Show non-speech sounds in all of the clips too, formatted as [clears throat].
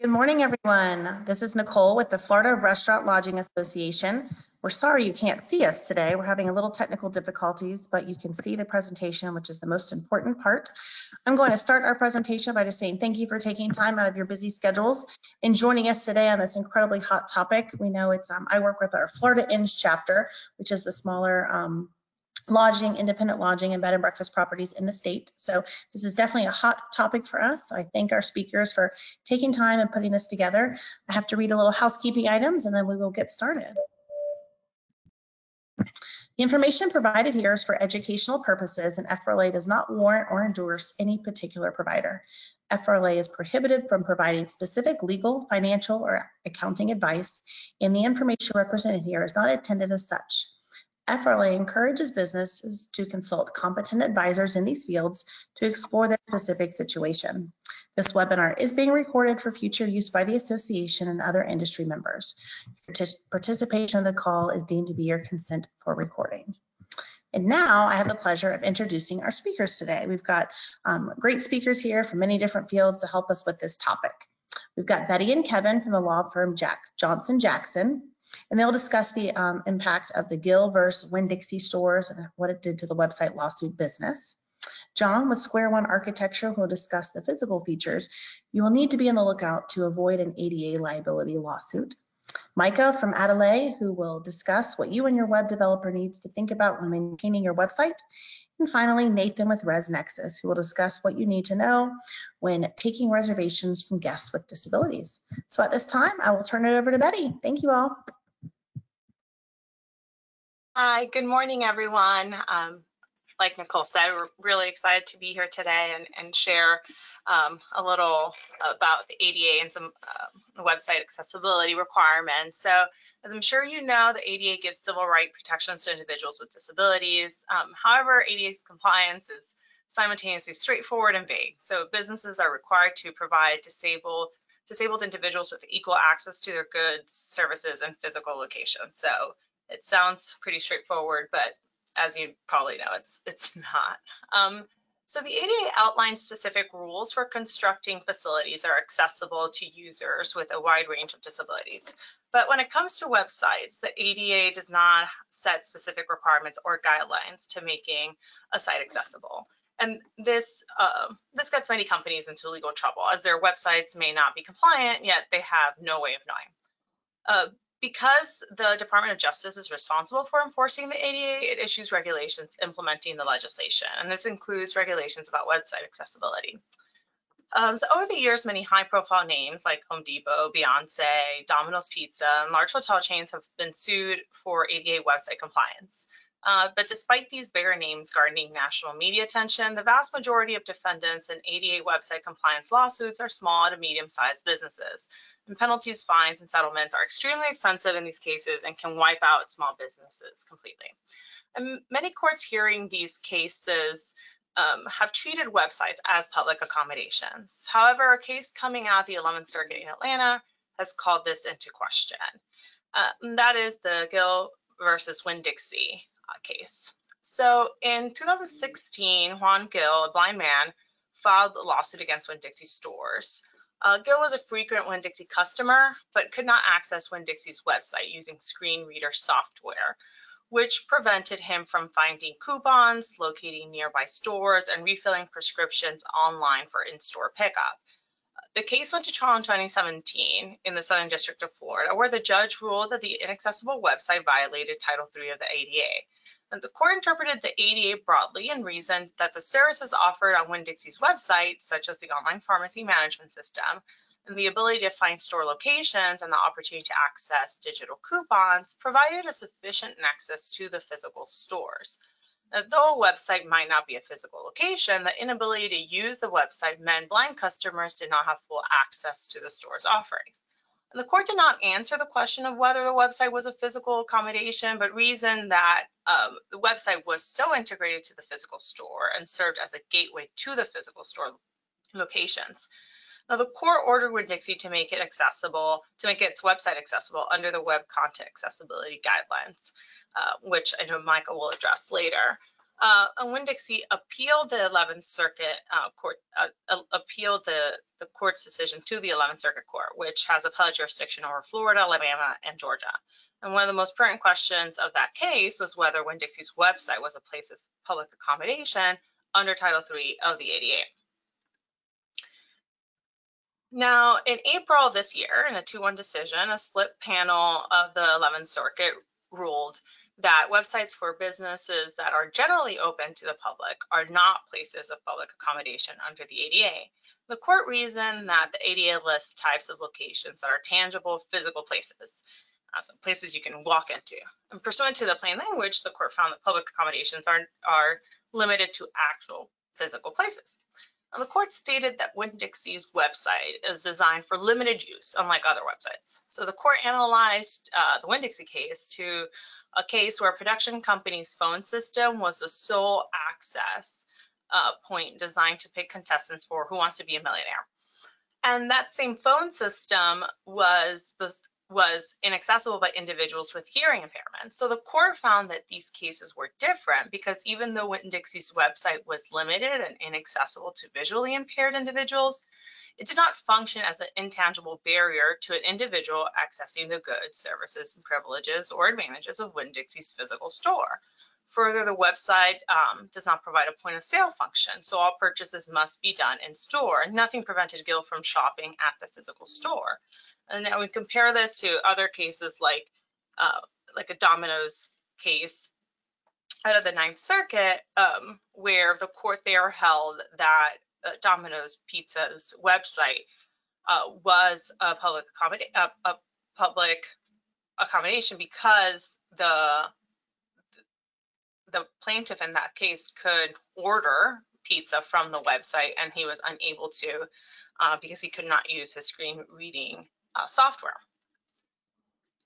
Good morning, everyone. This is Nicole with the Florida Restaurant Lodging Association. We're sorry you can't see us today. We're having a little technical difficulties, but you can see the presentation, which is the most important part. I'm going to start our presentation by just saying thank you for taking time out of your busy schedules and joining us today on this incredibly hot topic. We know it's, um, I work with our Florida Inns chapter, which is the smaller um, lodging, independent lodging, and bed and breakfast properties in the state. So this is definitely a hot topic for us. So I thank our speakers for taking time and putting this together. I have to read a little housekeeping items and then we will get started. The information provided here is for educational purposes and FRLA does not warrant or endorse any particular provider. FRLA is prohibited from providing specific legal, financial, or accounting advice, and the information represented here is not intended as such. FRLA encourages businesses to consult competent advisors in these fields to explore their specific situation. This webinar is being recorded for future use by the association and other industry members. Participation in the call is deemed to be your consent for recording. And now I have the pleasure of introducing our speakers today. We've got um, great speakers here from many different fields to help us with this topic. We've got Betty and Kevin from the law firm Jack Johnson Jackson and they'll discuss the um, impact of the Gil versus Winn-Dixie stores and what it did to the website lawsuit business. John with Square One Architecture will discuss the physical features you will need to be on the lookout to avoid an ADA liability lawsuit. Micah from Adelaide, who will discuss what you and your web developer needs to think about when maintaining your website. And finally, Nathan with ResNexus, who will discuss what you need to know when taking reservations from guests with disabilities. So at this time, I will turn it over to Betty. Thank you all. Hi, good morning, everyone. Um, like Nicole said, we're really excited to be here today and, and share um, a little about the ADA and some uh, website accessibility requirements. So as I'm sure you know, the ADA gives civil right protections to individuals with disabilities. Um, however, ADA's compliance is simultaneously straightforward and vague. So businesses are required to provide disabled disabled individuals with equal access to their goods, services, and physical locations. So it sounds pretty straightforward, but as you probably know, it's it's [laughs] not. Um, so the ADA outlines specific rules for constructing facilities that are accessible to users with a wide range of disabilities. But when it comes to websites, the ADA does not set specific requirements or guidelines to making a site accessible. And this uh, this gets many companies into legal trouble as their websites may not be compliant, yet they have no way of knowing. Uh, because the Department of Justice is responsible for enforcing the ADA, it issues regulations implementing the legislation, and this includes regulations about website accessibility. Um, so over the years, many high-profile names like Home Depot, Beyonce, Domino's Pizza, and large hotel chains have been sued for ADA website compliance. Uh, but despite these bigger names garnering national media attention, the vast majority of defendants in ADA website compliance lawsuits are small to medium-sized businesses. And penalties, fines, and settlements are extremely expensive in these cases and can wipe out small businesses completely. And many courts hearing these cases um, have treated websites as public accommodations. However, a case coming out of the 11th Circuit in Atlanta has called this into question. Uh, that is the Gil versus Winn-Dixie case. So in 2016, Juan Gil, a blind man, filed a lawsuit against Winn-Dixie stores. Uh, Gil was a frequent Winn-Dixie customer, but could not access Winn-Dixie's website using screen reader software, which prevented him from finding coupons, locating nearby stores, and refilling prescriptions online for in-store pickup. The case went to trial in 2017 in the Southern District of Florida, where the judge ruled that the inaccessible website violated Title III of the ADA. The court interpreted the ADA broadly and reasoned that the services offered on Winn-Dixie's website, such as the online pharmacy management system, and the ability to find store locations and the opportunity to access digital coupons provided a sufficient nexus to the physical stores. Now, though a website might not be a physical location, the inability to use the website meant blind customers did not have full access to the store's offerings. And the court did not answer the question of whether the website was a physical accommodation, but reasoned that um, the website was so integrated to the physical store and served as a gateway to the physical store locations. Now, the court ordered Winn-Dixie to make it accessible, to make its website accessible under the Web Content Accessibility Guidelines, uh, which I know Michael will address later. Uh, and Winn-Dixie appealed the 11th Circuit uh, Court, uh, appealed the, the court's decision to the 11th Circuit Court, which has appellate jurisdiction over Florida, Alabama, and Georgia. And one of the most pertinent questions of that case was whether Winn-Dixie's website was a place of public accommodation under Title III of the ADA. Now, in April this year, in a 2-1 decision, a split panel of the 11th Circuit ruled that websites for businesses that are generally open to the public are not places of public accommodation under the ADA. The court reasoned that the ADA lists types of locations that are tangible physical places, uh, so places you can walk into. And pursuant to the plain language, the court found that public accommodations are, are limited to actual physical places. And the court stated that Winn-Dixie's website is designed for limited use, unlike other websites. So the court analyzed uh, the Winn-Dixie case to a case where a production company's phone system was the sole access uh, point designed to pick contestants for Who Wants to Be a Millionaire. And that same phone system was the was inaccessible by individuals with hearing impairment. So the court found that these cases were different because even though Winn-Dixie's website was limited and inaccessible to visually impaired individuals, it did not function as an intangible barrier to an individual accessing the goods, services, and privileges or advantages of Winn-Dixie's physical store. Further, the website um, does not provide a point of sale function, so all purchases must be done in store. Nothing prevented Gil from shopping at the physical store. And now we compare this to other cases like uh, like a Domino's case out of the Ninth Circuit, um, where the court there held that Domino's Pizza's website uh, was a public accommodation, a, a public accommodation because the the plaintiff in that case could order pizza from the website and he was unable to uh, because he could not use his screen reading uh, software.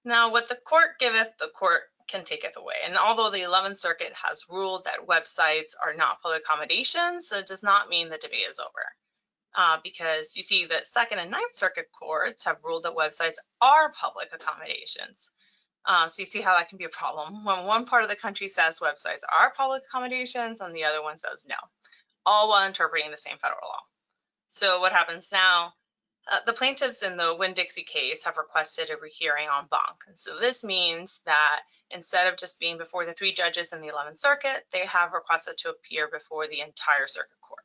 Now, what the court giveth, the court can taketh away. And although the 11th Circuit has ruled that websites are not public accommodations, it does not mean the debate is over. Uh, because you see that Second and Ninth Circuit courts have ruled that websites are public accommodations. Uh, so you see how that can be a problem when one part of the country says websites are public accommodations and the other one says no, all while interpreting the same federal law. So what happens now? Uh, the plaintiffs in the Winn-Dixie case have requested a rehearing en banc. And so this means that instead of just being before the three judges in the 11th Circuit, they have requested to appear before the entire circuit court.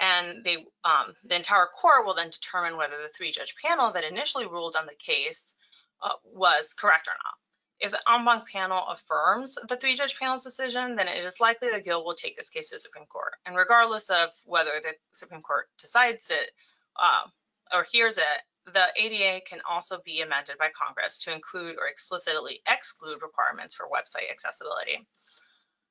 And they, um, the entire court will then determine whether the three-judge panel that initially ruled on the case uh, was correct or not. If the en banc panel affirms the three-judge panel's decision, then it is likely that Gil will take this case to the Supreme Court. And regardless of whether the Supreme Court decides it uh, or hears it, the ADA can also be amended by Congress to include or explicitly exclude requirements for website accessibility.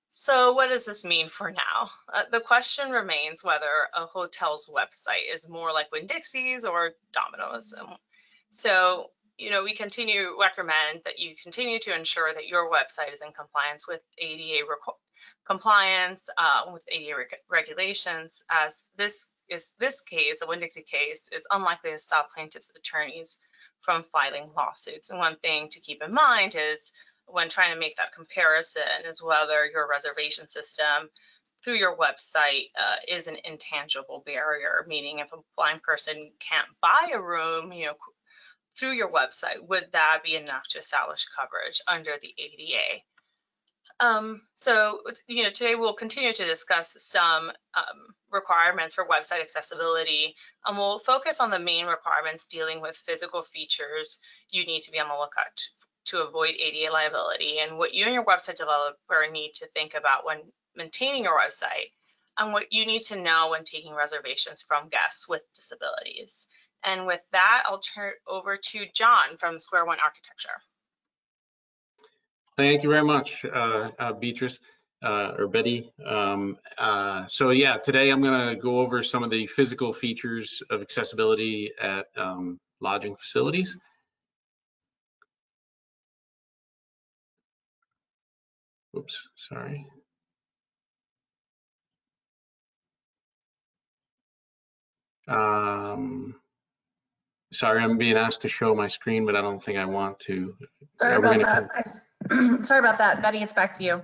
So what does this mean for now? Uh, the question remains whether a hotel's website is more like Winn-Dixie's or Domino's. So you know, we continue recommend that you continue to ensure that your website is in compliance with ADA compliance uh, with ADA reg regulations, as this is this case, the Winn-Dixie case, is unlikely to stop plaintiffs' attorneys from filing lawsuits. And one thing to keep in mind is when trying to make that comparison is whether your reservation system through your website uh, is an intangible barrier, meaning if a blind person can't buy a room, you know, through your website, would that be enough to establish coverage under the ADA? Um, so, you know, today we'll continue to discuss some um, requirements for website accessibility, and we'll focus on the main requirements dealing with physical features you need to be on the lookout to, avoid ADA liability, and what you and your website developer need to think about when maintaining your website, and what you need to know when taking reservations from guests with disabilities. And with that, I'll turn it over to John from Square One Architecture. Thank you very much, uh, uh, Beatrice uh, or Betty. Um, uh, so yeah, today I'm going to go over some of the physical features of accessibility at um, lodging facilities. Oops, sorry. Um, Sorry, I'm being asked to show my screen, but I don't think I want to. Sorry about that. I, [clears throat] sorry about that. Betty, it's back to you.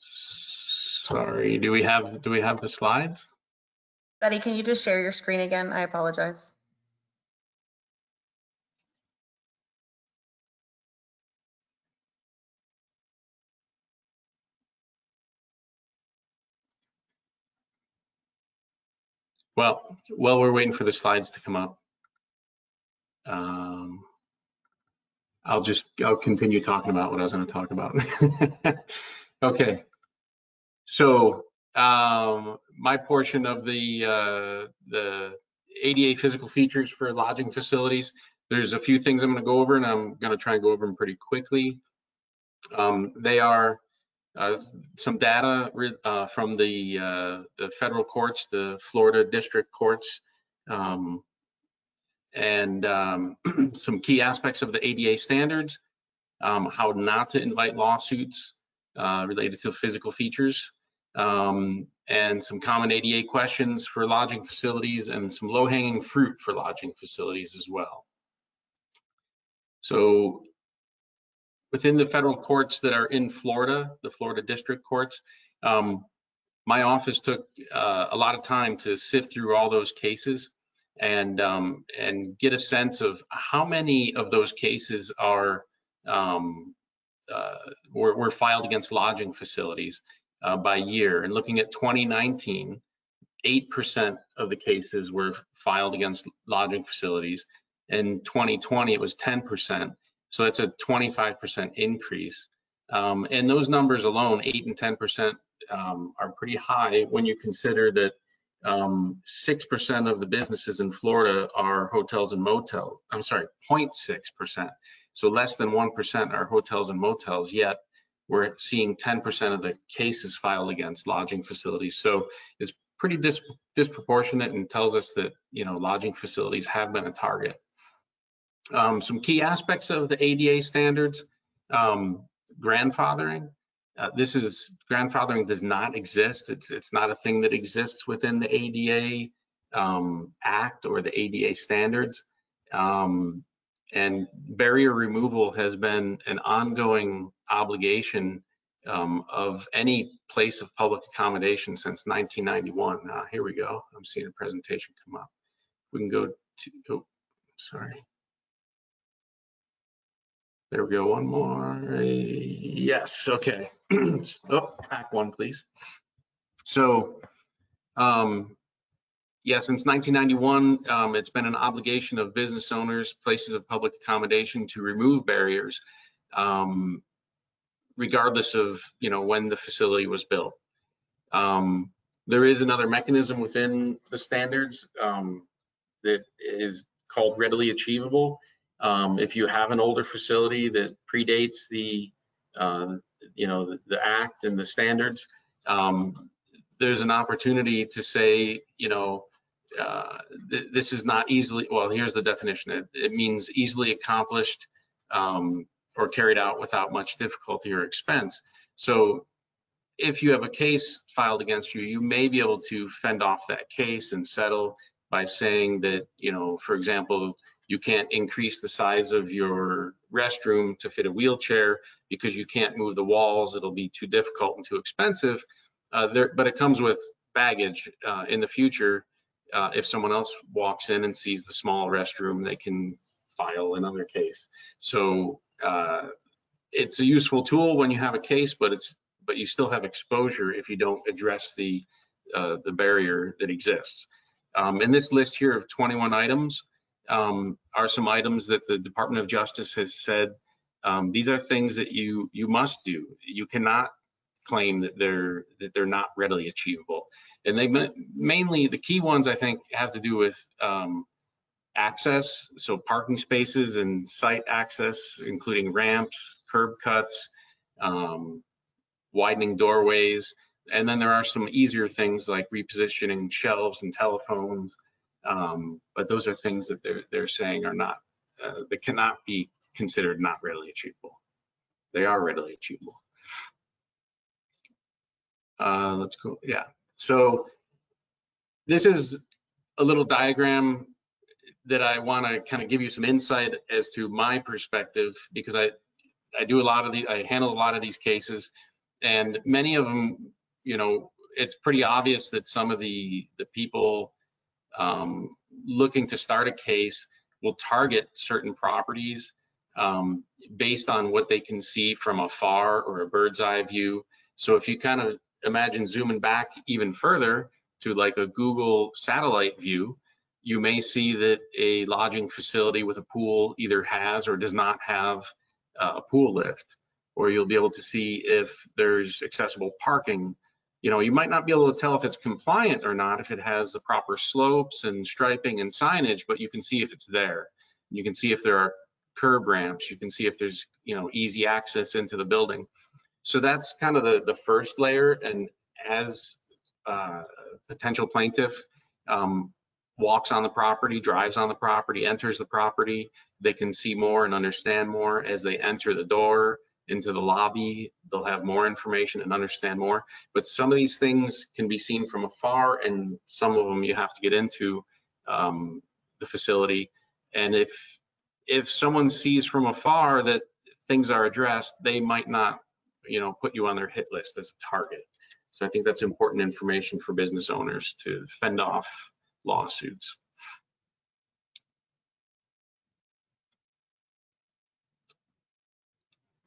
Sorry, do we have do we have the slides? Betty, can you just share your screen again? I apologize. Well, while we're waiting for the slides to come up, um, I'll just, I'll continue talking about what I was going to talk about. [laughs] Okay. So, um, my portion of the, uh, the ADA physical features for lodging facilities, there's a few things I'm going to go over and I'm going to try and go over them pretty quickly. Um, they are uh, some data uh, from the uh, the federal courts, the Florida district courts, um, and um, [clears throat] some key aspects of the ADA standards, um, how not to invite lawsuits uh, related to physical features, um, and some common ADA questions for lodging facilities, and some low-hanging fruit for lodging facilities as well. So within the federal courts that are in Florida, the Florida district courts, um, my office took uh, a lot of time to sift through all those cases and um, and get a sense of how many of those cases are um, uh, were, were, filed against lodging facilities uh, by year. And looking at 2019, 8% of the cases were filed against lodging facilities. In 2020, it was 10%. So that's a 25% increase. Um, and those numbers alone, 8 and 10%, um, are pretty high when you consider that 6% um, of the businesses in Florida are hotels and motels. I'm sorry, 0.6%. So less than 1% are hotels and motels, yet we're seeing 10% of the cases filed against lodging facilities. So it's pretty dis disproportionate and tells us that, you know, lodging facilities have been a target. Um, some key aspects of the ADA standards, um, grandfathering. Uh, this is grandfathering does not exist. It's it's not a thing that exists within the ADA um, Act or the ADA standards. Um, and barrier removal has been an ongoing obligation um, of any place of public accommodation since 1991. Uh, here we go. I'm seeing a presentation come up. We can go to, oh, sorry. There we go, one more. Yes, okay. [clears throat] oh, back one, please. So, um, yeah, since 1991, um, it's been an obligation of business owners, places of public accommodation to remove barriers, um, regardless of you know when the facility was built. Um, there is another mechanism within the standards um, that is called readily achievable. Um, if you have an older facility that predates the uh, you know the, the, act and the standards, um, there's an opportunity to say you know uh, th this is not easily, well, here's the definition. It, it means easily accomplished um, or carried out without much difficulty or expense. So if you have a case filed against you, you may be able to fend off that case and settle by saying that, you know, for example, you can't increase the size of your restroom to fit a wheelchair because you can't move the walls. It'll be too difficult and too expensive. Uh, there, but it comes with baggage uh, in the future uh, if someone else walks in and sees the small restroom, they can file another case. So uh, it's a useful tool when you have a case, but it's but you still have exposure if you don't address the uh, the barrier that exists. Um, this list here of 21 items um, are some items that the Department of Justice has said um, these are things that you you must do. You cannot claim that they're that they're not readily achievable and they mainly the key ones I think have to do with um, access, so parking spaces and site access, including ramps, curb cuts, um, widening doorways, and then there are some easier things like repositioning shelves and telephones. Um, but those are things that they're they're saying are not uh, that cannot be considered not readily achievable. They are readily achievable. Uh, let's go. Yeah. So this is a little diagram that I want to kind of give you some insight as to my perspective because I I do a lot of the I handle a lot of these cases and many of them you know, it's pretty obvious that some of the, the people um, looking to start a case will target certain properties um, based on what they can see from afar or a bird's eye view. So if you kind of imagine zooming back even further to like a Google satellite view, you may see that a lodging facility with a pool either has or does not have uh, a pool lift, or you'll be able to see if there's accessible parking. You know, you might not be able to tell if it's compliant or not, if it has the proper slopes and striping and signage, but you can see if it's there. You can see if there are curb ramps. You can see if there's, you know, easy access into the building. So that's kind of the, the first layer. And as uh, potential plaintiff um, walks on the property, drives on the property, enters the property, they can see more and understand more as they enter the door into the lobby. They'll have more information and understand more. But some of these things can be seen from afar, and some of them you have to get into um, the facility. And if if someone sees from afar that things are addressed, they might not, you know, put you on their hit list as a target. So I think that's important information for business owners to fend off lawsuits.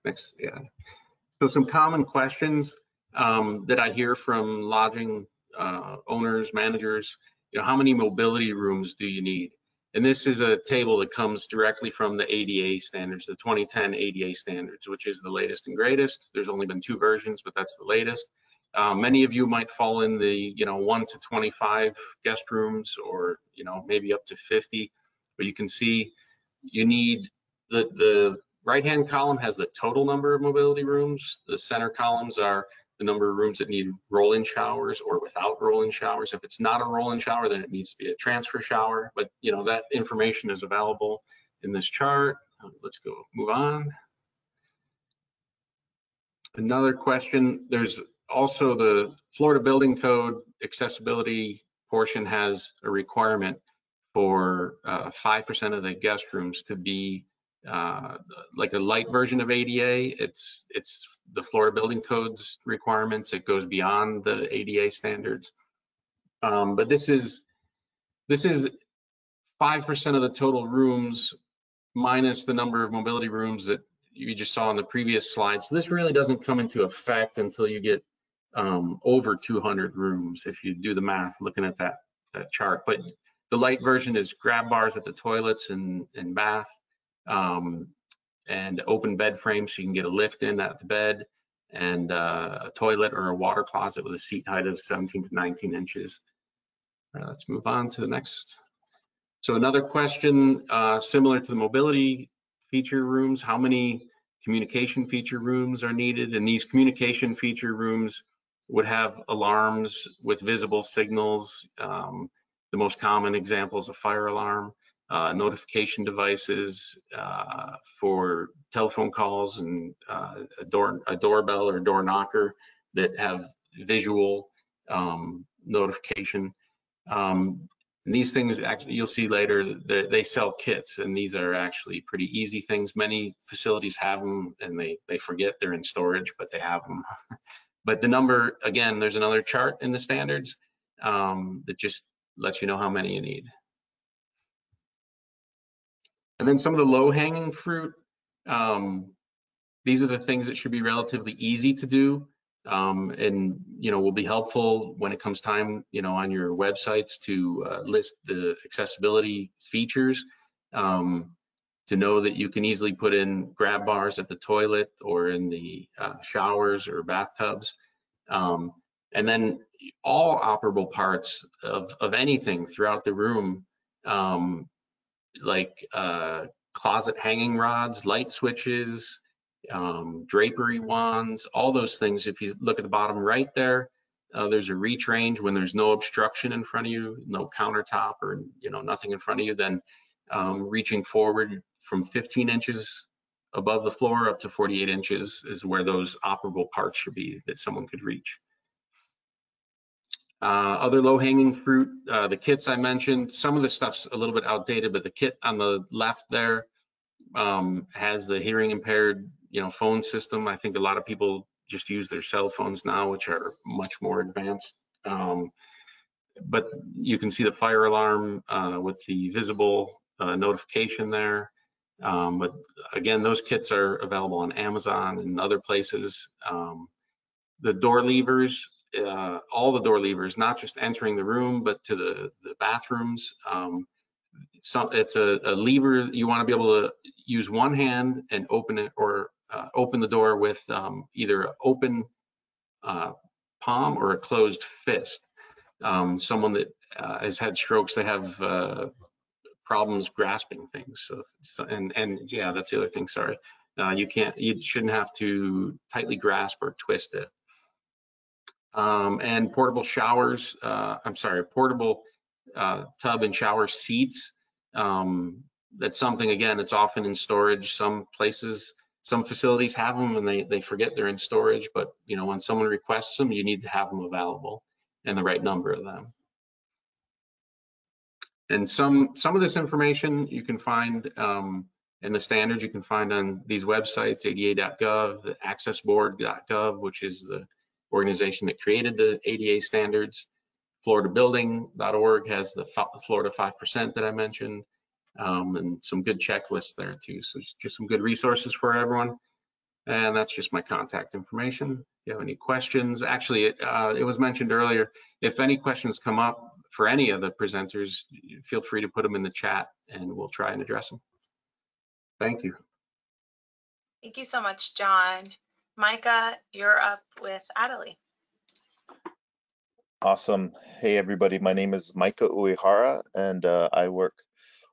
Next, yeah. So some common questions um, that I hear from lodging uh, owners, managers, you know, how many mobility rooms do you need? And this is a table that comes directly from the ADA standards, the 2010 ADA standards, which is the latest and greatest. There's only been two versions, but that's the latest. Uh, many of you might fall in the, you know, one to 25 guest rooms or, you know, maybe up to 50, but you can see you need the, the right-hand column has the total number of mobility rooms. The center columns are the number of rooms that need roll-in showers or without roll-in showers. If it's not a roll-in shower, then it needs to be a transfer shower. But you know that information is available in this chart. Let's go move on. Another question, there's also the Florida Building Code accessibility portion has a requirement for 5% uh, of the guest rooms to be uh, like a light version of ADA. It's it's the Florida Building Codes requirements. It goes beyond the ADA standards. Um, but this is this is five percent of the total rooms minus the number of mobility rooms that you just saw on the previous slide. So this really doesn't come into effect until you get um, over 200 rooms if you do the math looking at that that chart. But the light version is grab bars at the toilets and, and bath um, and open bed frame so you can get a lift in at the bed and uh, a toilet or a water closet with a seat height of 17 to 19 inches. Right, let's move on to the next. So another question uh, similar to the mobility feature rooms, how many communication feature rooms are needed? And these communication feature rooms would have alarms with visible signals. Um, the most common example is a fire alarm uh, notification devices uh, for telephone calls and uh, a door a doorbell or door knocker that have visual um, notification. Um, these things actually you'll see later that they sell kits and these are actually pretty easy things. Many facilities have them and they they forget they're in storage, but they have them. [laughs] but the number again, there's another chart in the standards um, that just lets you know how many you need. And then some of the low hanging fruit, um, these are the things that should be relatively easy to do um, and, you know, will be helpful when it comes time, you know, on your websites to uh, list the accessibility features um, to know that you can easily put in grab bars at the toilet or in the uh, showers or bathtubs. Um, and then all operable parts of, of anything throughout the room um, like uh, closet hanging rods, light switches, um, drapery wands, all those things. If you look at the bottom right there, uh, there's a reach range when there's no obstruction in front of you, no countertop or you know nothing in front of you, then um, reaching forward from 15 inches above the floor up to 48 inches is where those operable parts should be that someone could reach. Uh, other low-hanging fruit, uh, the kits I mentioned, some of the stuff's a little bit outdated, but the kit on the left there um, has the hearing impaired, you know, phone system. I think a lot of people just use their cell phones now, which are much more advanced. Um, but you can see the fire alarm uh, with the visible uh, notification there. Um, but again, those kits are available on Amazon and other places. Um, the door levers, uh, all the door levers, not just entering the room, but to the, the bathrooms. Um, so it's a, a lever you want to be able to use one hand and open it or uh, open the door with um, either open uh, palm or a closed fist. Um, someone that uh, has had strokes, they have uh, problems grasping things. So, so, and and yeah, that's the other thing. Sorry, uh, you can't, you shouldn't have to tightly grasp or twist it. Um, and portable showers. Uh, I'm sorry, portable uh, tub and shower seats. Um, that's something again. It's often in storage. Some places, some facilities have them and they they forget they're in storage. But you know, when someone requests them, you need to have them available and the right number of them. And some some of this information you can find um, in the standards you can find on these websites, ada.gov, the accessboard.gov, which is the organization that created the ADA standards. FloridaBuilding.org has the Florida 5% that I mentioned, um, and some good checklists there too. So just some good resources for everyone. And that's just my contact information. If you have any questions, actually, it, uh, it was mentioned earlier, if any questions come up for any of the presenters, feel free to put them in the chat and we'll try and address them. Thank you. Thank you so much, John. Micah, you're up with Adelie. Awesome. Hey, everybody. My name is Micah Uehara, and uh, I work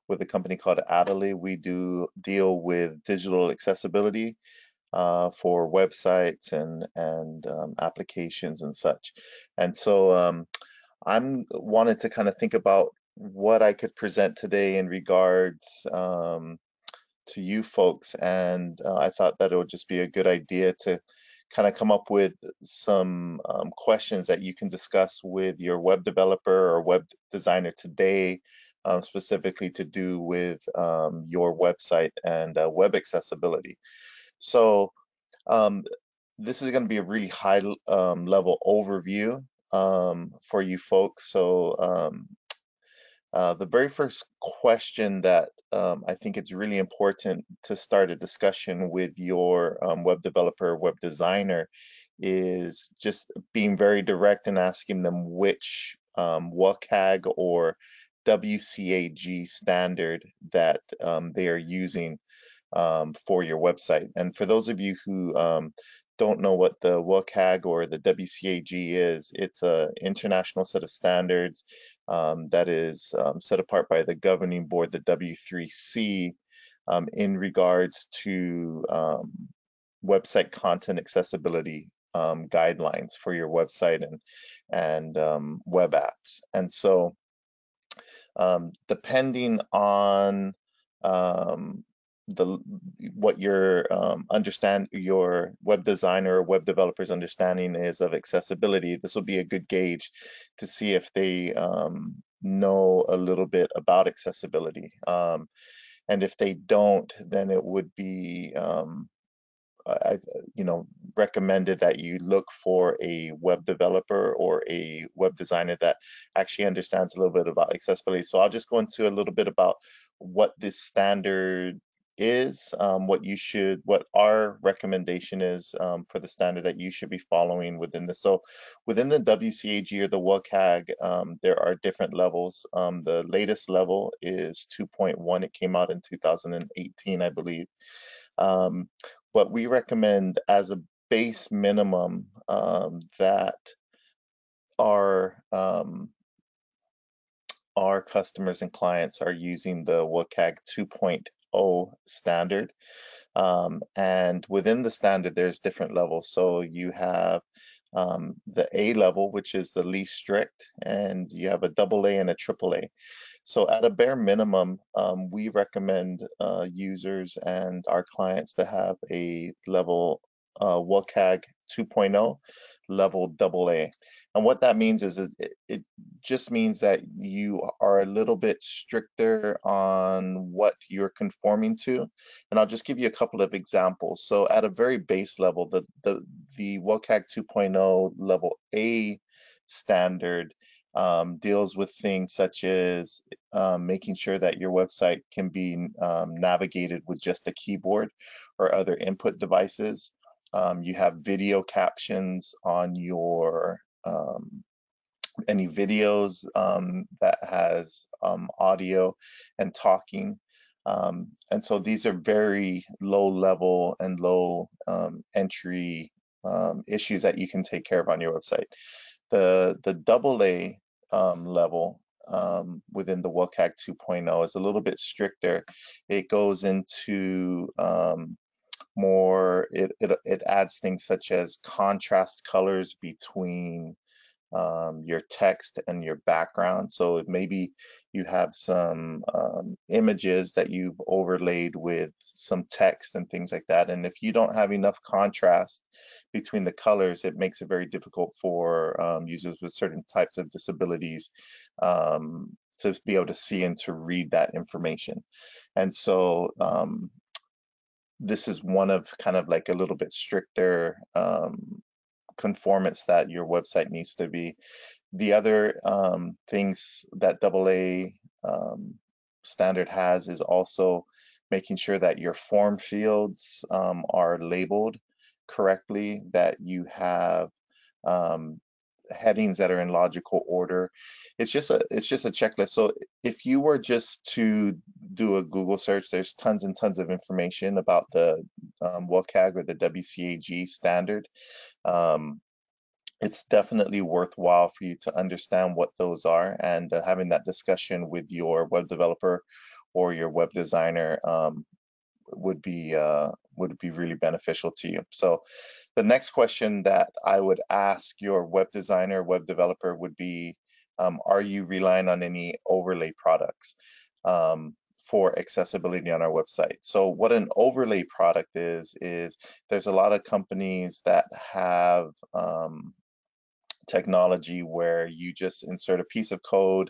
with a company called Adelie. We do deal with digital accessibility uh, for websites and and um, applications and such. And so um, I'm wanted to kind of think about what I could present today in regards um, to you folks, and uh, I thought that it would just be a good idea to kind of come up with some um, questions that you can discuss with your web developer or web designer today, um, specifically to do with um, your website and uh, web accessibility. So um, this is going to be a really high um, level overview um, for you folks. So uh, the very first question that um, I think it's really important to start a discussion with your um, web developer, web designer, is just being very direct and asking them which um, WCAG or WCAG standard that um, they are using um, for your website. And for those of you who um, don't know what the WCAG or the WCAG is, it's an international set of standards um, that is um, set apart by the governing board, the W3C, um, in regards to um, website content accessibility um, guidelines for your website and and um, web apps. And so, depending on the what your um, understand your web designer or web developer's understanding is of accessibility this will be a good gauge to see if they um, know a little bit about accessibility um, and if they don't then it would be um, I, you know, recommended that you look for a web developer or a web designer that actually understands a little bit about accessibility. So I'll just go into a little bit about what this standard is, um, what you should, what our recommendation is um, for the standard that you should be following within this. So within the WCAG or the WCAG, um, there are different levels. Um, the latest level is 2.1. It came out in 2018, I believe. Um, what we recommend as a base minimum um, that our our customers and clients are using the WCAG 2.0 standard. Um, and within the standard, there's different levels. So you have um, the A level, which is the least strict, and you have a double A and a triple A. So at a bare minimum, um, we recommend uh, users and our clients to have a level uh, WCAG 2.0 level AA. And what that means is, is it, it just means that you are a little bit stricter on what you're conforming to. And I'll just give you a couple of examples. So at a very base level, the the the WCAG 2.0 level A standard um, deals with things such as um, making sure that your website can be um, navigated with just a keyboard or other input devices. Um, you have video captions on your um, any videos um, that has audio and talking. and so these are very low level and low entry issues that you can take care of on your website. The the double A um, level um, within the WCAG 2.0 is a little bit stricter. It goes into um, more, it, it, it adds things such as contrast colors between um, your text and your background. So maybe you have some um, images that you've overlaid with some text and things like that. And if you don't have enough contrast between the colors, it makes it very difficult for um, users with certain types of disabilities um, to be able to see and to read that information. And so um, this is one of kind of like a little bit stricter um, conformance that your website needs to be. The other um, things that AA um, standard has is also making sure that your form fields um, are labeled correctly, that you have um, headings that are in logical order. It's just a it's just a checklist. So if you were just to do a Google search, there's tons and tons of information about the um, WCAG or the WCAG standard. Um, it's definitely worthwhile for you to understand what those are and uh, having that discussion with your web developer or your web designer um, would be uh, would be really beneficial to you. So the next question that I would ask your web designer, web developer would be, um, are you relying on any overlay products? Um, for accessibility on our website. So what an overlay product is, is there's a lot of companies that have um, technology where you just insert a piece of code.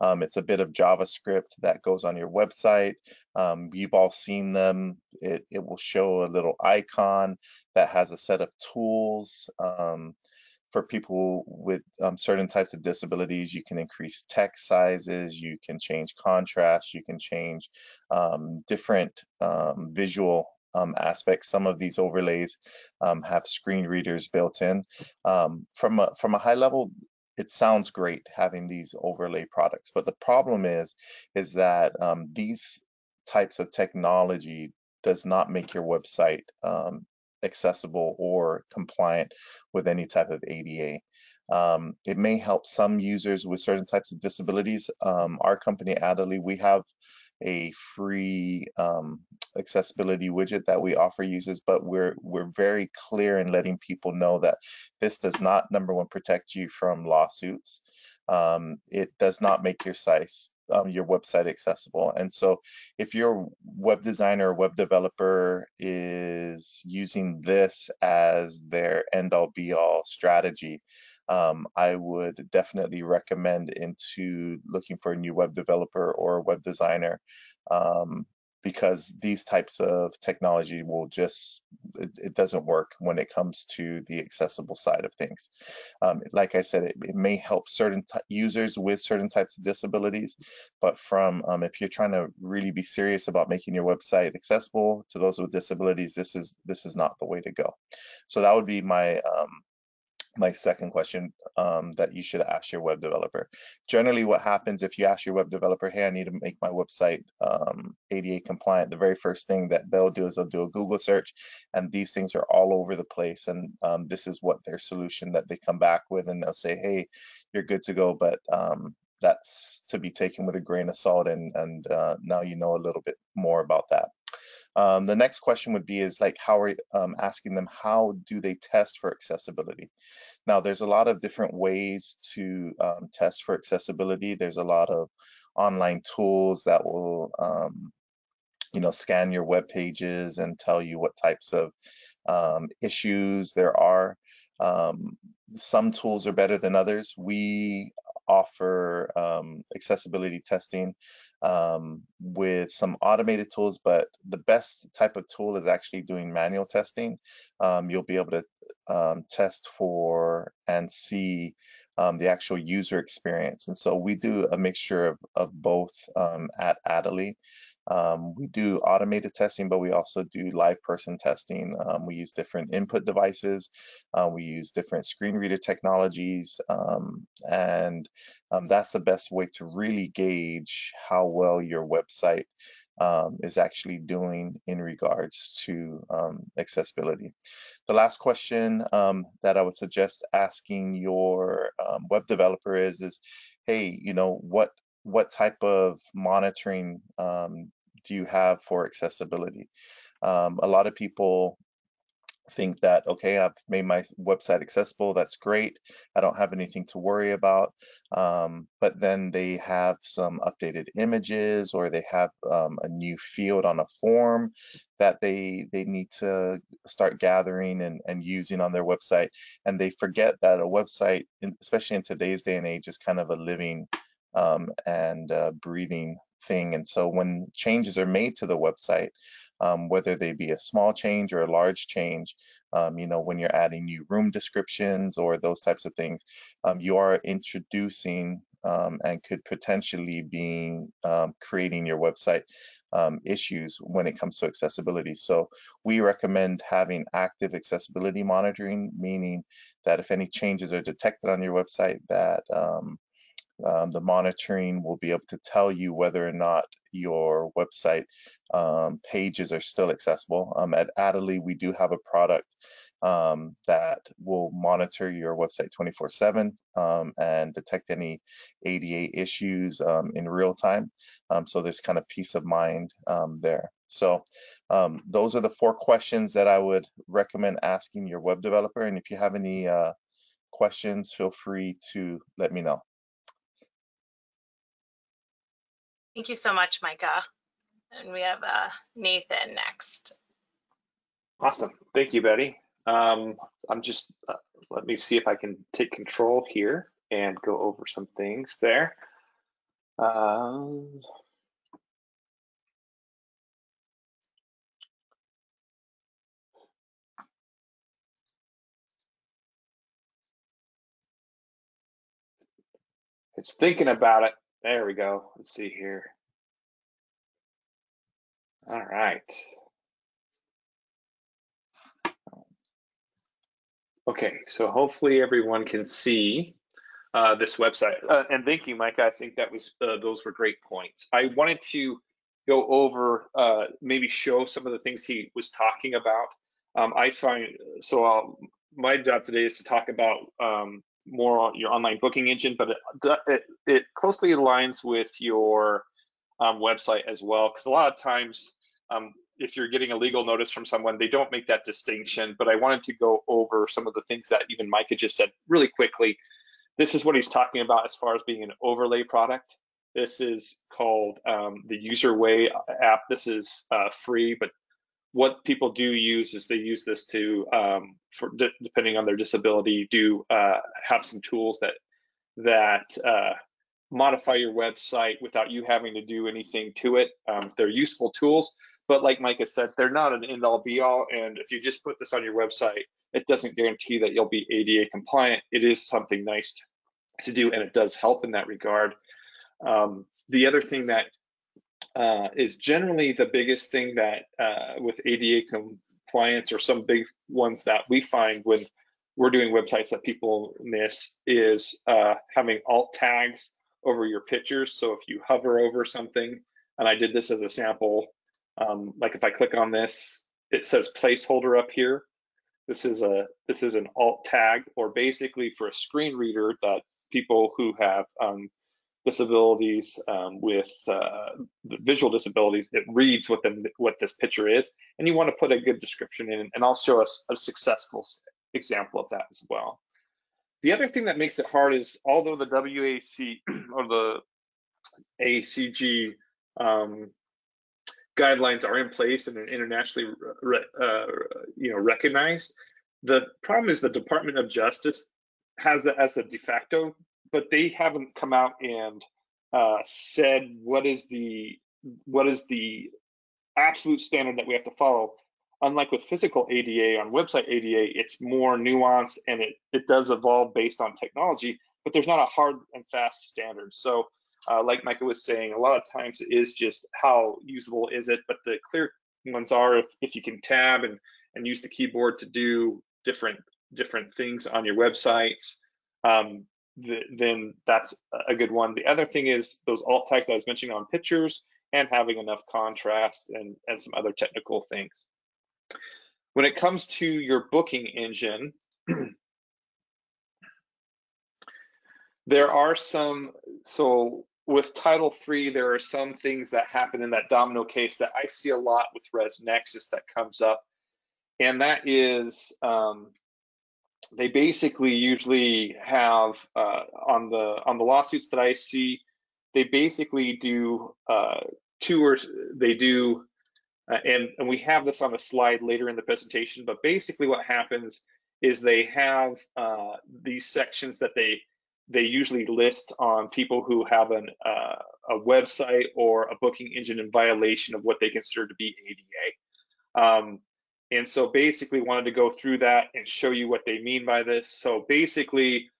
Um, it's a bit of JavaScript that goes on your website. Um, you've all seen them. It, it will show a little icon that has a set of tools. Um, for people with um, certain types of disabilities, you can increase text sizes, you can change contrast, you can change um, different um, visual um, aspects. Some of these overlays um, have screen readers built in. Um, from a from a high level, it sounds great having these overlay products, but the problem is is that these types of technology does not make your website um, accessible or compliant with any type of ADA. Um, it may help some users with certain types of disabilities. Um, our company, Adderley, we have a free um, accessibility widget that we offer users, but we're we're very clear in letting people know that this does not number one protect you from lawsuits. Um, it does not make your site um, your website accessible. And so if your web designer or web developer is using this as their end all be all strategy, um, I would definitely recommend into looking for a new web developer or web designer um, because these types of technology will just it, it, doesn't work when it comes to the accessible side of things. Um, like i said it, it may help certain users with certain types of disabilities but from um, if you're trying to really be serious about making your website accessible to those with disabilities this is this is not the way to go. So that would be my um, my second question um, that you should ask your web developer. Generally, what happens if you ask your web developer, hey, I need to make my website um, ADA compliant, the very first thing that they'll do is they'll do a Google search, and these things are all over the place. And um, this is what their solution that they come back with, and they'll say, hey, you're good to go, but um, that's to be taken with a grain of salt. And, and uh, now you know a little bit more about that. Um, the next question would be is like how are um, asking them how do they test for accessibility? Now there's a lot of different ways to um, test for accessibility. There's a lot of online tools that will um, you know scan your web pages and tell you what types of um, issues there are. Um, some tools are better than others. We offer accessibility testing um, with some automated tools, but the best type of tool is actually doing manual testing. Um, you'll be able to um, test for and see um, the actual user experience. And so we do a mixture of, of both um, at Adderley. Um, we do automated testing, but we also do live person testing. Um, we use different input devices. Uh, we use different screen reader technologies. Um, and um, that's the best way to really gauge how well your website um, is actually doing in regards to accessibility. The last question that I would suggest asking your web developer is, is, hey, you know, what what type of monitoring um, do you have for accessibility? Um, a lot of people think that, okay, I've made my website accessible, that's great. I don't have anything to worry about. Um, but then they have some updated images or they have um, a new field on a form that they they need to start gathering and, and using on their website. And they forget that a website, especially in today's day and age, is kind of a living um, and uh, breathing thing. And so when changes are made to the website, um, whether they be a small change or a large change, um, you know, when you're adding new room descriptions or those types of things, um, you are introducing um, and could potentially be um, creating your website um, issues when it comes to accessibility. So we recommend having active accessibility monitoring, meaning that if any changes are detected on your website that um, the monitoring will be able to tell you whether or not your website um, pages are still accessible. Um, at Adally, we do have a product um, that will monitor your website 24/7 um, and detect any ADA issues um, in real time. so there's kind of peace of mind there. So those are the four questions that I would recommend asking your web developer. And if you have any uh, questions, feel free to let me know. Thank you so much, Micah. And we have uh, Nathan next. Awesome. Thank you, Betty. Um, I'm just, uh, let me see if I can take control here and go over some things there. Um, it's thinking about it. There we go. Let's see here. All right. Okay, so hopefully everyone can see uh, this website. Uh, and thank you, Mike. I think that was uh, those were great points. I wanted to go over uh, maybe show some of the things he was talking about. Um, I find so I'll, my job today is to talk about um, more on your online booking engine, but it, it, it closely aligns with your um, website as well. Because a lot of times, um, if you're getting a legal notice from someone, they don't make that distinction. But I wanted to go over some of the things that even Micah just said really quickly. This is what he's talking about as far as being an overlay product. This is called um, the UserWay app. This is uh, free, but what people do use is they use this to, um, for de depending on their disability, do uh, have some tools that that uh, modify your website without you having to do anything to it. Um, they're useful tools, but like Micah said, they're not an end-all be-all. And if you just put this on your website, it doesn't guarantee that you'll be ADA compliant. It is something nice to do, and it does help in that regard. Um, the other thing that uh, is generally the biggest thing that uh, with ADA compliance or some big ones that we find when we're doing websites that people miss is uh, having alt tags over your pictures. So if you hover over something, and I did this as a sample, um, like if I click on this, it says placeholder up here. This is a this is an alt tag, or basically for a screen reader that people who have um, disabilities um, with uh, visual disabilities, it reads what the what this picture is, and you want to put a good description in, and I'll show us a successful example of that as well. The other thing that makes it hard is although the WAC [clears throat] or the ACG um, guidelines are in place and are internationally uh, you know recognized. The problem is the Department of Justice has that as the de facto, but they haven't come out and uh, said what is the what is the absolute standard that we have to follow. Unlike with physical ADA on website ADA, it's more nuanced and it, it does evolve based on technology, but there's not a hard and fast standard. So uh, like Micah was saying, a lot of times it is just how usable is it, but the clear ones are if, if you can tab and, and use the keyboard to do different different things on your websites, um, the, then that's a good one. The other thing is those alt tags I was mentioning on pictures and having enough contrast and, and some other technical things. When it comes to your booking engine, [clears throat] there are some, so with Title III, there are some things that happen in that domino case that I see a lot with ResNexus that comes up. And that is, um, they basically usually have uh, on the on the lawsuits that I see, they basically do uh, two or they do, uh, and and we have this on a slide later in the presentation. But basically, what happens is they have uh, these sections that they they usually list on people who have an uh, a website or a booking engine in violation of what they consider to be ADA. Um, and so basically wanted to go through that and show you what they mean by this. So basically,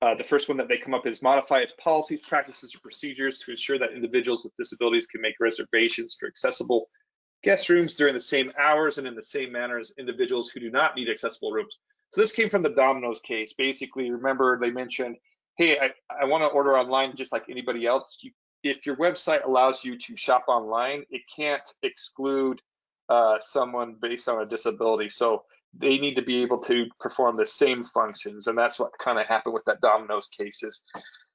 uh, the first one that they come up is modify its policies, practices, or procedures to ensure that individuals with disabilities can make reservations for accessible guest rooms during the same hours and in the same manner as individuals who do not need accessible rooms. So this came from the Domino's case. Basically, remember they mentioned, hey, I, I want to order online just like anybody else. You, if your website allows you to shop online, it can't exclude uh, someone based on a disability. So they need to be able to perform the same functions. And that's what kind of happened with that Domino's cases.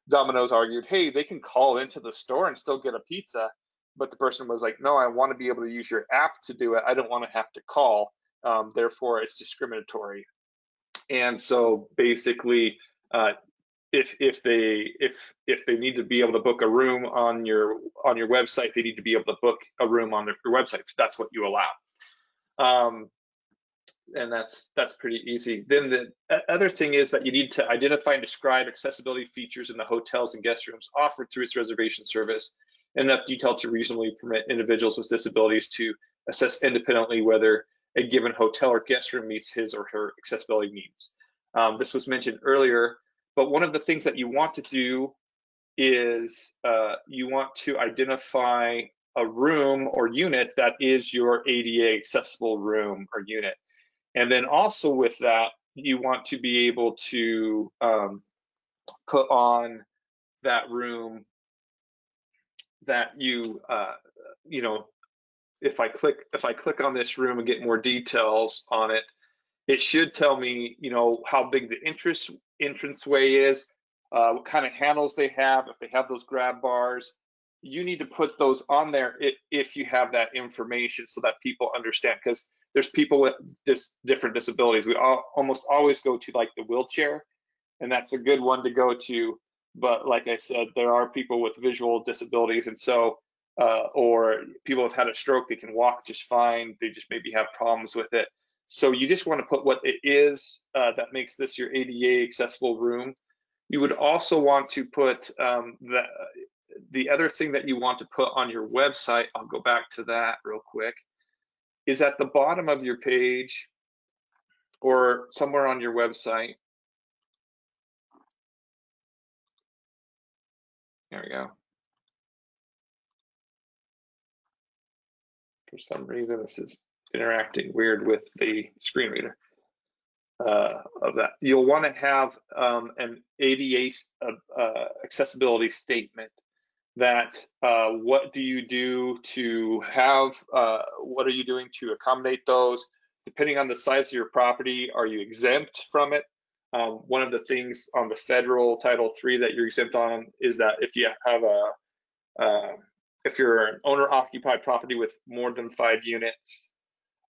Domino's argued, hey, they can call into the store and still get a pizza. But the person was like, no, I want to be able to use your app to do it. I don't want to have to call. Um, therefore, it's discriminatory. And so basically, uh, if if they if if they need to be able to book a room on your on your website, they need to be able to book a room on their, your website. So that's what you allow. Um, and that's that's pretty easy. Then the other thing is that you need to identify and describe accessibility features in the hotels and guest rooms offered through its reservation service in enough detail to reasonably permit individuals with disabilities to assess independently whether a given hotel or guest room meets his or her accessibility needs. Um, this was mentioned earlier but one of the things that you want to do is uh, you want to identify a room or unit that is your ADA accessible room or unit. And then also with that, you want to be able to um, put on that room that you, uh, you know, if I click if I click on this room and get more details on it, it should tell me, you know, how big the interest entranceway is, uh, what kind of handles they have, if they have those grab bars. You need to put those on there if you have that information so that people understand because there's people with dis different disabilities. We all, almost always go to like the wheelchair, and that's a good one to go to. But like I said, there are people with visual disabilities, and so uh, or people have had a stroke, they can walk just fine. They just maybe have problems with it. So you just want to put what it is uh, that makes this your ADA accessible room. You would also want to put um, the, the other thing that you want to put on your website, I'll go back to that real quick, is at the bottom of your page or somewhere on your website. There we go. For some reason, this is interacting weird with the screen reader uh, of that. You'll want to have um, an ADA uh, uh, accessibility statement that uh, what do you do to have, uh, what are you doing to accommodate those? Depending on the size of your property, are you exempt from it? Um, one of the things on the federal Title III that you're exempt on is that if you have a, uh, if you're an owner occupied property with more than five units,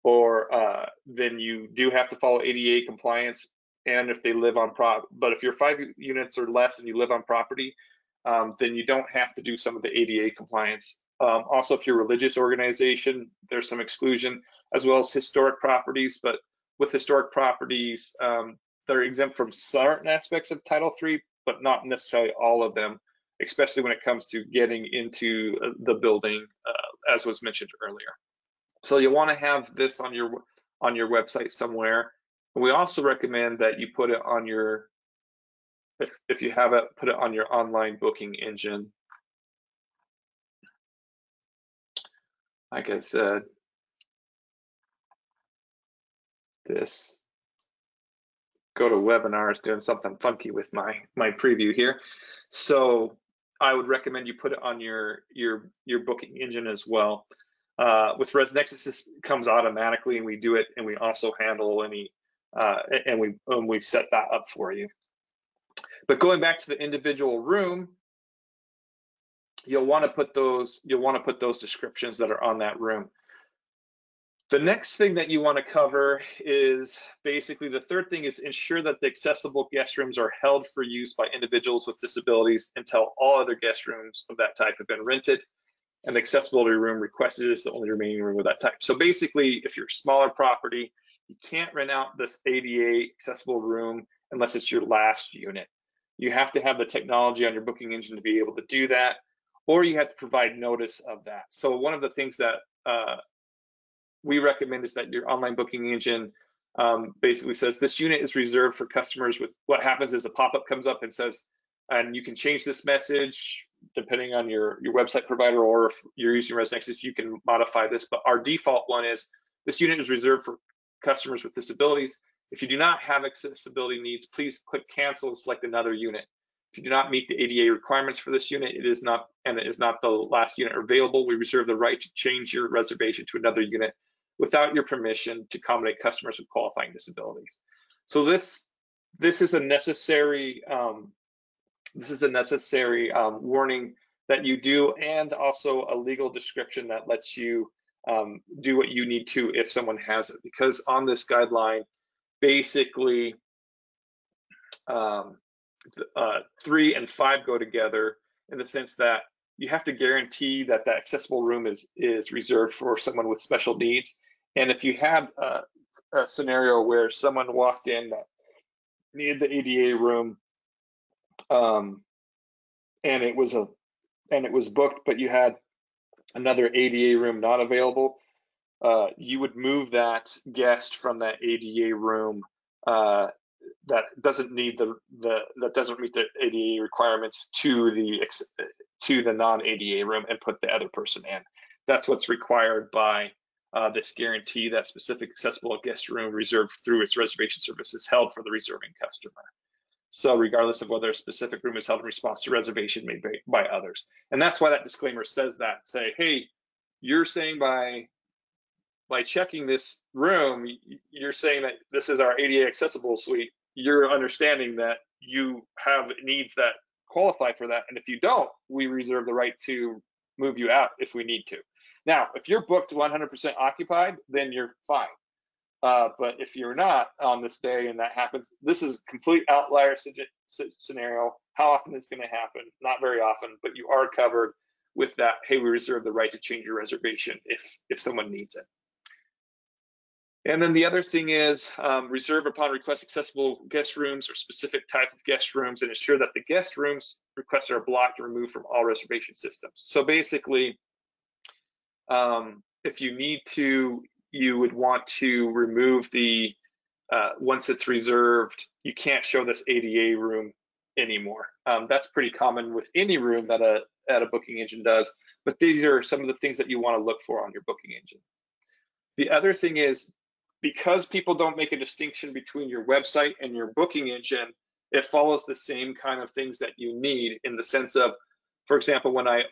or uh, then you do have to follow ADA compliance. And if they live on prop, but if you're five units or less and you live on property, um, then you don't have to do some of the ADA compliance Um, also, if you're a religious organization, there's some exclusion, as well as historic properties. But with historic properties, um, they're exempt from certain aspects of Title III, but not necessarily all of them, especially when it comes to getting into uh, the building, uh, as was mentioned earlier. So you'll want to have this on your on your website somewhere. And We also recommend that you put it on your, if, if you have it, put it on your online booking engine. Like I said, this GoToWebinar's doing something funky with my my preview here. So I would recommend you put it on your your your booking engine as well. Uh, with ResNexus, this comes automatically, and we do it, and we also handle any, uh, and we and we set that up for you. But going back to the individual room, you'll want to put those you'll want to put those descriptions that are on that room. The next thing that you want to cover is basically the third thing is ensure that the accessible guest rooms are held for use by individuals with disabilities until all other guest rooms of that type have been rented and the accessibility room requested is the only remaining room of that type. So basically, if you're a smaller property, you can't rent out this ADA accessible room unless it's your last unit. You have to have the technology on your booking engine to be able to do that, or you have to provide notice of that. So one of the things that uh, we recommend is that your online booking engine um, basically says this unit is reserved for customers with what happens is a pop-up comes up and says, and you can change this message depending on your, your website provider or if you're using ResNexus, you can modify this. But our default one is this unit is reserved for customers with disabilities. If you do not have accessibility needs, please click cancel and select another unit. If you do not meet the ADA requirements for this unit, it is not and it is not the last unit available. We reserve the right to change your reservation to another unit without your permission to accommodate customers with qualifying disabilities. So this this is a necessary um, this is a necessary um, warning that you do and also a legal description that lets you um, do what you need to if someone has it. Because on this guideline, basically um, uh, three and five go together in the sense that you have to guarantee that that accessible room is is reserved for someone with special needs. And if you had a, a scenario where someone walked in that needed the ADA room um, and it was a and it was booked, but you had another ADA room not available, uh, you would move that guest from that ADA room uh, that doesn't need the the that doesn't meet the ADA requirements to the to the non ADA room and put the other person in. That's what's required by uh, this guarantee that specific accessible guest room reserved through its reservation service is held for the reserving customer. So regardless of whether a specific room is held in response to reservation made by, by others. And that's why that disclaimer says that, say, hey, you're saying by by checking this room, you're saying that this is our ADA accessible suite. You're understanding that you have needs that qualify for that. And if you don't, we reserve the right to move you out if we need to. Now, if you're booked 100% occupied, then you're fine. Uh, but if you're not on this day and that happens, this is a complete outlier scenario. How often is it going to happen? Not very often, but you are covered with that. Hey, we reserve the right to change your reservation if if someone needs it. And then the other thing is um, reserve upon request accessible guest rooms or specific type of guest rooms and ensure that the guest rooms requests are blocked and removed from all reservation systems. So basically, um, if you need to you would want to remove the, uh, once it's reserved, you can't show this ADA room anymore. Um, that's pretty common with any room that a, that a booking engine does, but these are some of the things that you wanna look for on your booking engine. The other thing is, because people don't make a distinction between your website and your booking engine, it follows the same kind of things that you need in the sense of, for example, when I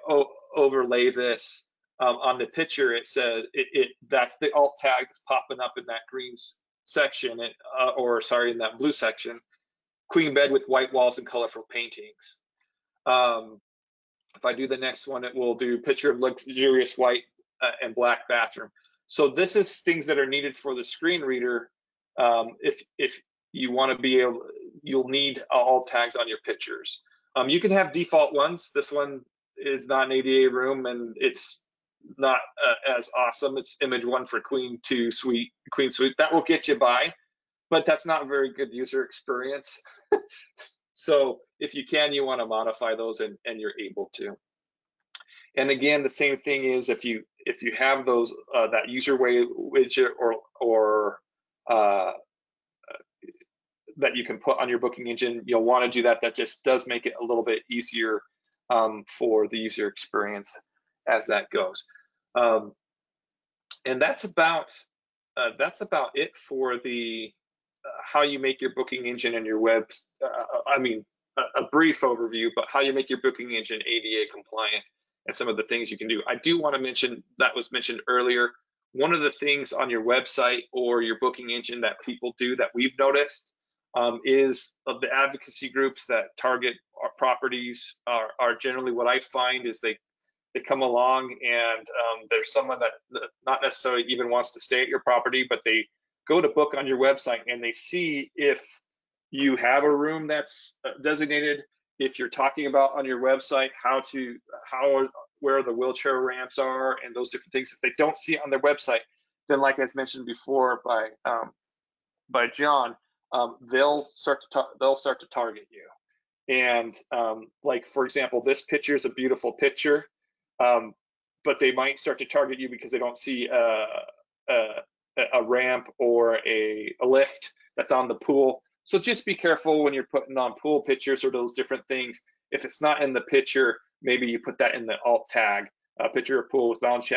overlay this um, on the picture, it says it, it, that's the alt tag that's popping up in that green section, uh, or sorry, in that blue section. Queen bed with white walls and colorful paintings. Um, if I do the next one, it will do picture of luxurious white uh, and black bathroom. So this is things that are needed for the screen reader. Um, if if you want to be able, you'll need alt tags on your pictures. Um, you can have default ones. This one is not an ADA room and it's not uh, as awesome. It's image one for Queen two suite, Queen suite. That will get you by, but that's not a very good user experience. [laughs] so if you can, you want to modify those and, and you're able to. And again, the same thing is if you if you have those uh, that UserWay widget or or uh, that you can put on your booking engine, you'll want to do that. That just does make it a little bit easier um, for the user experience as that goes. Um, and that's about uh, that's about it for the uh, how you make your booking engine and your web. Uh, I mean, a, a brief overview, but how you make your booking engine ADA compliant and some of the things you can do. I do want to mention that was mentioned earlier. One of the things on your website or your booking engine that people do that we've noticed um, is of the advocacy groups that target our properties are, are, generally what I find is they they come along and um, there's someone that not necessarily even wants to stay at your property, but they go to book on your website and they see if you have a room that's uh, designated, if you're talking about on your website how to how where the wheelchair ramps are and those different things. If they don't see it on their website, then like as mentioned before by um, by John, um, they'll start to they'll start to target you. And um, like for example, this picture is a beautiful picture, um, but they might start to target you because they don't see a, a, a ramp or a, a lift that's on the pool. So just be careful when you're putting on pool pictures or those different things. If it's not in the picture, maybe you put that in the alt tag, a picture of pool with lounge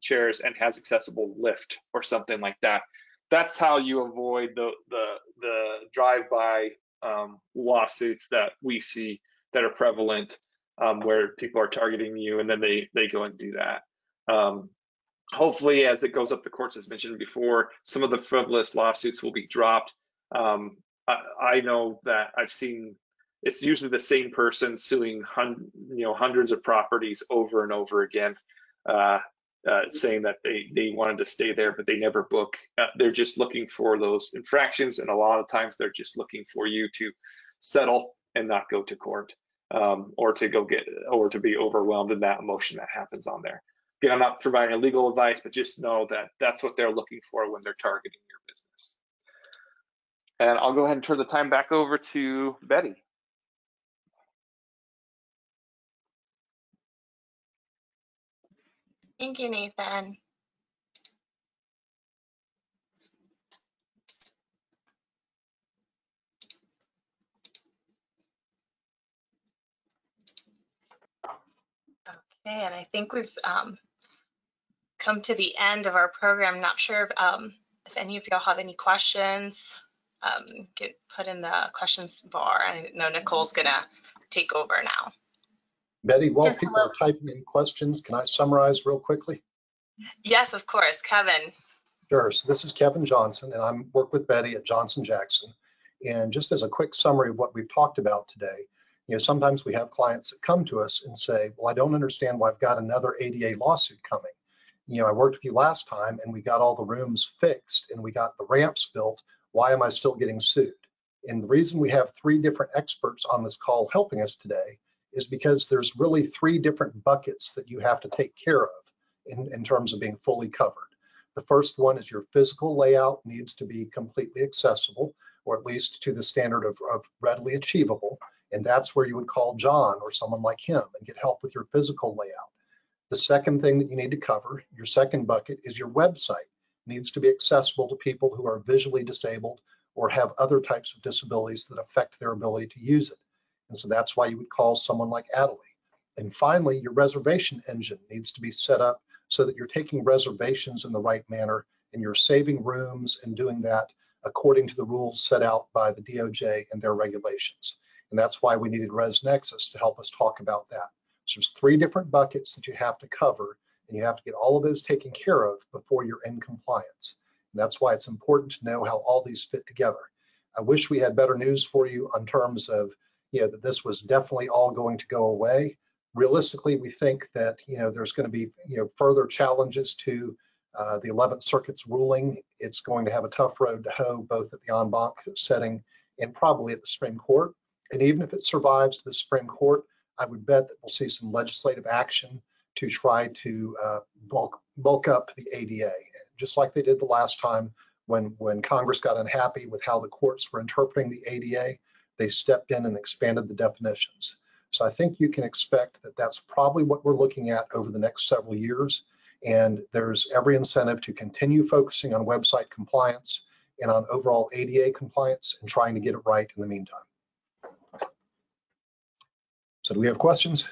chairs and has accessible lift or something like that that's how you avoid the the the drive-by um, lawsuits that we see that are prevalent, um, where people are targeting you and then they they go and do that. Um, hopefully, as it goes up the courts, as mentioned before, some of the frivolous lawsuits will be dropped. Um, I, I, know that I've seen it's usually the same person suing hun, you know hundreds of properties over and over again. Uh, uh, saying that they they wanted to stay there, but they never book. Uh, they're just looking for those infractions, and a lot of times they're just looking for you to settle and not go to court, um, or to go get or to be overwhelmed in that emotion that happens on there. Again, I'm not providing legal advice, but just know that that's what they're looking for when they're targeting your business. And I'll go ahead and turn the time back over to Betty. Thank you, Nathan. Okay, and I think we've um, come to the end of our program. Not sure if, um, if any of y'all have any questions. Um, get put in the questions bar. I know Nicole's gonna take over now. Betty, while Yes, people hello. are typing in questions, can I summarize real quickly? Yes, of course, Kevin. Sure. So this is Kevin Johnson, and I'm work with Betty at Johnson Jackson. And just as a quick summary of what we've talked about today, you know, sometimes we have clients that come to us and say, well, I don't understand why I've got another ADA lawsuit coming. You know, I worked with you last time and we got all the rooms fixed and we got the ramps built. Why am I still getting sued? And the reason we have three different experts on this call helping us today is because there's really three different buckets that you have to take care of in, in terms of being fully covered. The first one is your physical layout needs to be completely accessible, or at least to the standard of, of readily achievable. And that's where you would call John or someone like him and get help with your physical layout. The second thing that you need to cover, your second bucket, is your website. It needs to be accessible to people who are visually disabled or have other types of disabilities that affect their ability to use it. And so that's why you would call someone like Adally. And finally, your reservation engine needs to be set up so that you're taking reservations in the right manner and you're saving rooms and doing that according to the rules set out by the DOJ and their regulations. And that's why we needed ResNexus to help us talk about that. So there's three different buckets that you have to cover and you have to get all of those taken care of before you're in compliance. And that's why it's important to know how all these fit together. I wish we had better news for you on terms of, you know, that this was definitely all going to go away realistically, we think that you know there's going to be you know further challenges to uh, the 11th Circuit's ruling. It's going to have a tough road to hoe, both at the en banc setting and probably at the Supreme Court. And even if it survives to the Supreme Court, I would bet that we'll see some legislative action to try to uh, bulk, bulk up the ADA, just like they did the last time when, when Congress got unhappy with how the courts were interpreting the ADA, they stepped in and expanded the definitions. So I think you can expect that that's probably what we're looking at over the next several years. And there's every incentive to continue focusing on website compliance and on overall ADA compliance and trying to get it right in the meantime. So do we have questions?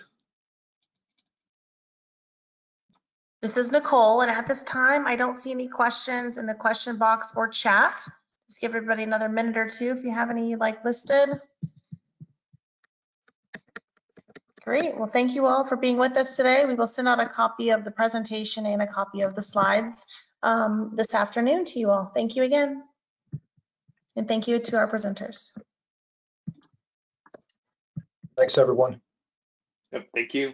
This is Nicole, and at this time, I don't see any questions in the question box or chat. Just give everybody another minute or two if you have any you'd like listed. Great, well, thank you all for being with us today. We will send out a copy of the presentation and a copy of the slides um, this afternoon to you all. Thank you again. And thank you to our presenters. Thanks, everyone. Yep, Thank you.